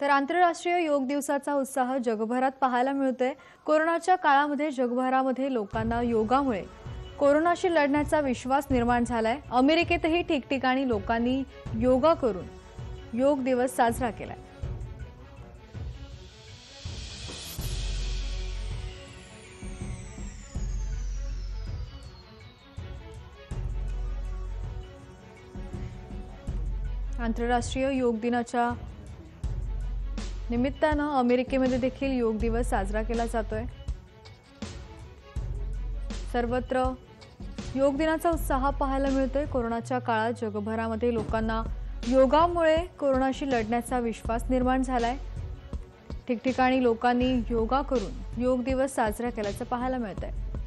तर आंतरराष्ट्रीय योग दिवसाचा उत्साह जगभरात पाहायला मिळतोय. कोरोनाच्या काळामध्ये जगभरामध्ये लोकांना योगामुळे कोरोनाशी लढण्याचा विश्वास निर्माण झालाय. अमेरिकेतही ठिकठिकाणी लोकांनी योगा करून योग दिवस साजरा केलाय. आंतरराष्ट्रीय योग दिनाच्या निमित्तानं अमेरिकेमध्ये देखील योग दिवस साजरा केला जातोय. सर्वत्र योग दिनाचा उत्साह पाहायला मिळतोय. कोरोनाच्या काळात जगभरामध्ये लोकांना योगामुळे कोरोनाशी लढण्याचा विश्वास निर्माण झालाय. ठिकठिकाणी लोकांनी योगा करून योग दिवस साजरा केल्याचं पाहायला मिळत आहे